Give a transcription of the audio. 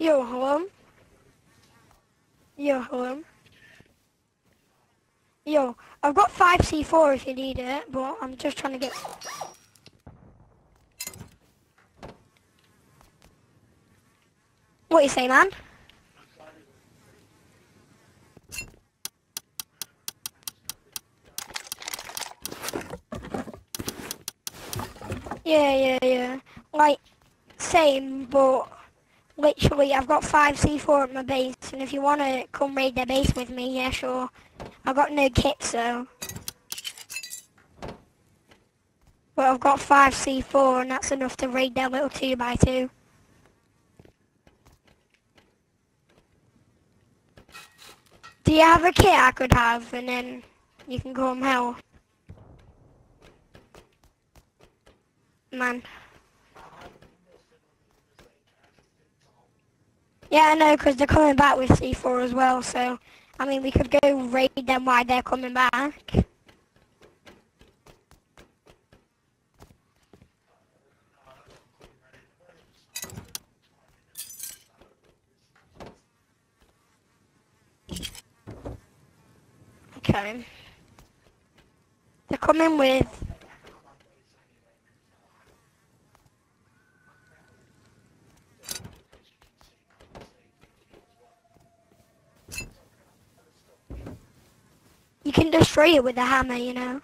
Yo, hello? Yo, hello? Yo, I've got 5C4 if you need it, but I'm just trying to get... What you say, man? Yeah, yeah, yeah. Like, same, but literally, I've got five C4 at my base, and if you want to come raid their base with me, yeah, sure. I've got no kit, so... But I've got five C4, and that's enough to raid their little 2 by 2 Do you have a kit I could have, and then you can come help? Man. Yeah, I know, because they're coming back with C4 as well, so, I mean, we could go raid them while they're coming back. Okay. They're coming with... can destroy it with a hammer, you know.